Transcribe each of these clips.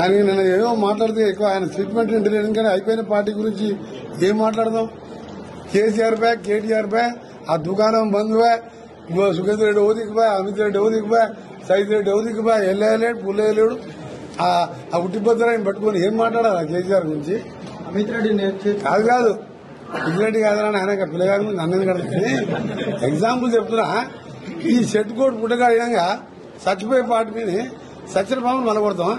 దానికి నేను ఏదో మాట్లాడితే ఎక్కువ ఆయన స్టేట్మెంట్ ఇంటలేదు కానీ అయిపోయిన పార్టీ గురించి ఏం మాట్లాడదాం? కేసీఆర్ పై కేటీఆర్ పై ఆ దుకాణం బంద్ పై సుఖేంద్ర రెడ్డి ఓదికి పై అమిత్ రెడ్డి ఓదికి పై సైద్ రెడ్డి ఓదికి పై ఎల్లేలేడు పుల్లేలేడు ఆ ఉట్టిభద్రాన్ని పట్టుకొని ఏం మాట్లాడాలి ఆ కేసీఆర్ గురించి? అమిత్ రెడ్డి కాదు కాదు. పిల్లరెడ్డి కాదని ఆయన పిల్లగారి నన్ను కడుతుంది ఎగ్జాంపుల్ చెప్తున్నా. ఈ షెట్ కోట్ పుట్టగాడినాక చచ్చిపోయే పార్టీ మీద సచిన పాములు మలగొడతాం.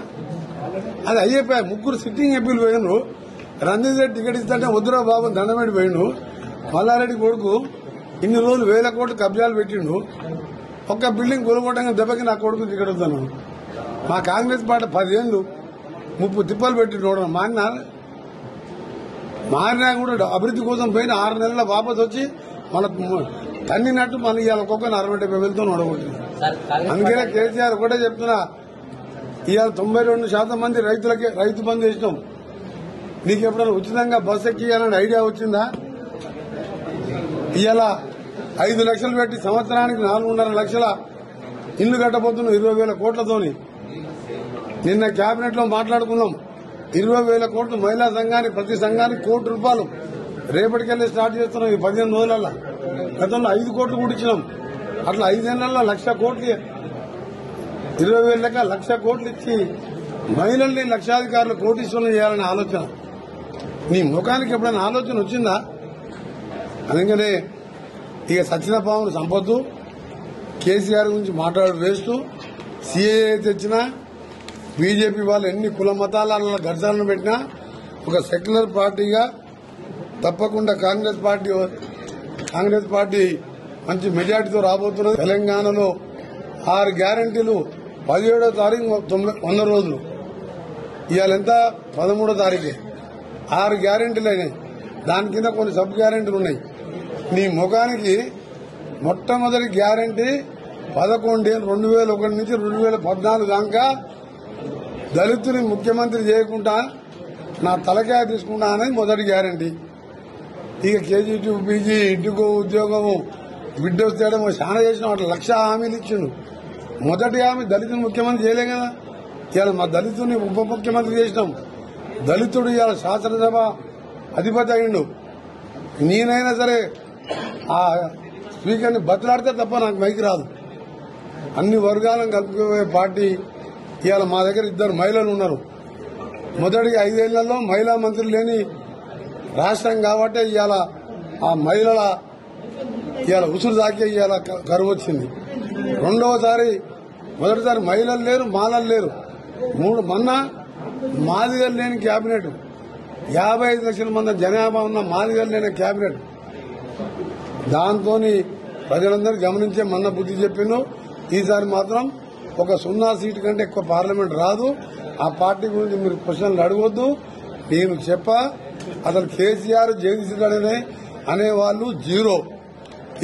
అది అయ్యిపోయా ముగ్గురు సిట్టింగ్ ఎంపీలు పోయినరు. రంజిత్ రెడ్డి టికెట్ ఇస్తుంటే వద్దురా బాబు దండమేడి పోయిండు మల్లారెడ్డి కొడుకు ఇన్ని రోజులు వేల కోట్లు కబ్జాలు పెట్టిండు. ఒక్క బిల్డింగ్ కొనుక్కోవడానికి దెబ్బకి నా కొడుకు టికెట్ వస్తాను మా కాంగ్రెస్ పార్టీ పదిహేను ముప్పు తిప్పలు పెట్టిండు మారినా? మారినా కూడా అభివృద్ధి కోసం పోయిన ఆరు నెలల వాపస్ వచ్చి మన తన్నినట్టు మన ఇవాళ ఒక్కొక్క అరవై డెబ్బై వెళ్తూ కాంగ్రెస్ అందుకనే కేసీఆర్ ఒకటే చెప్తున్నా. ఇవాళ తొంభై రెండు శాతం మంది రైతులకే రైతు బంధు ఇష్టం నీకు ఎప్పుడైనా ఉచితంగా బస్ ఎక్కియాలని ఐడియా వచ్చిందా? ఇవాళ ఐదు లక్షలు పెట్టి సంవత్సరానికి నాలుగున్నర లక్షల ఇల్లు కట్టబోతున్నాం ఇరవై వేల కోట్లతోని. నిన్న కేబినెట్లో మాట్లాడుకున్నాం ఇరవై వేల కోట్లు మహిళా సంఘానికి ప్రతి సంఘానికి కోటి రూపాయలు. రేపటికెళ్ళి స్టార్ట్ చేస్తున్నాం ఈ పదిహేను రోజులలో గతంలో ఐదు కోట్లు కూడా ఇచ్చినాం. అట్లా ఐదేళ్ళలో లక్ష కోట్లు ఇరవై వేల లెక్క లక్ష కోట్లు ఇచ్చి మహిళల్ని లక్షాధికారులు కోటీశ్వరులు చేయాలనే ఆలోచన. నీ ముఖానికి ఎప్పుడైనా ఆలోచన వచ్చిందా? అందుకనే ఇక సచిన పామును సంపొద్దు కేసీఆర్ గురించి మాట్లాడు వేస్తూ సీఏఏ తెచ్చినా బీజేపీ వాళ్ళు ఎన్ని కుల మతాల ఘర్షణలు పెట్టినా ఒక సెక్యులర్ పార్టీగా తప్పకుండా కాంగ్రెస్ పార్టీ కాంగ్రెస్ పార్టీ మంచి మెజార్టీతో రాబోతున్నది. తెలంగాణలో ఆరు గ్యారంటీలు పదిహేడో తారీఖు తొమ్మిది వంద రోజులు. ఇవాళ ఎంత? పదమూడో తారీఖే. ఆరు గ్యారెంటీలు అయినాయి. దాని కింద కొన్ని సబ్ గ్యారెంటీలు ఉన్నాయి. నీ ముఖానికి మొట్టమొదటి గ్యారెంటీ పదకొండు రెండు వేల ఒకటి నుంచి రెండు వేల పద్నాలుగు దాకా దళితుని ముఖ్యమంత్రి చేయకుండా నా తలకాయ తీసుకుంటా అనేది మొదటి గ్యారెంటీ. ఇక కేజీ టూ పీజీ ఇంటికో ఉద్యోగము బిడ్డ వస్తేయడం చాలా చేసిన వాటి లక్ష హామీలు ఇచ్చిండు. మొదటి ఆమె దళితుని ముఖ్యమంత్రి చేయలే కదా. ఇవాళ మా దళితుని ఉప ముఖ్యమంత్రి చేసినాం. దళితుడు ఇవాళ శాసనసభ అధిపతి అయిండు. నేనైనా సరే ఆ స్పీకర్ని బతలాడితే తప్ప నాకు మైకి రాదు. అన్ని వర్గాలను కలుపుకునే పార్టీ ఇవాళ మా దగ్గర ఇద్దరు మహిళలు ఉన్నారు. మొదటి ఐదేళ్ళలో మహిళా మంత్రి లేని రాష్ట్రం కాబట్టి ఇవాళ ఆ మహిళల ఇవాళ ఉసురు దాకే ఇవాళ క- కరువు వచ్చింది. రెండవసారి మొదటిసారి మహిళలు లేరు మాలలు లేరు. మూడు మొన్న మాదిగలు లేని కేబినెట్ యాభై ఐదు లక్షల మంది జనాభా ఉన్న మాదిగలు లేని కేబినెట్ దాంతో ప్రజలందరూ గమనించే మొన్న బుద్ధి చెప్పిండు. ఈసారి మాత్రం ఒక సున్నా సీటు కంటే ఎక్కువ పార్లమెంట్ రాదు. ఆ పార్టీ గురించి మీరు క్వశ్చన్లు అడగొద్దు. నేను చెప్ప అసలు కేసీఆర్ జగదీశ్వరుడనే అనేవాళ్ళు జీరో.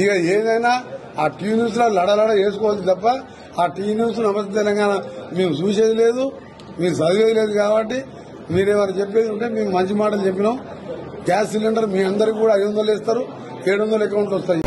ఇక ఏదైనా ఆ టీ న్యూస్లో లడలడ వేసుకోవచ్చు తప్ప ఆ టీ న్యూస్ నమస్తే తెలంగాణ మేము చూసేది లేదు మీరు చదివేది లేదు కాబట్టి మీరేమైనా చెప్పేది ఉంటే మేము మంచి మాటలు చెప్పినాం. గ్యాస్ సిలిండర్ మీ అందరికీ కూడా ఐదు వందలు ఇస్తారు ఏడు వందల అకౌంట్లు వస్తాయి.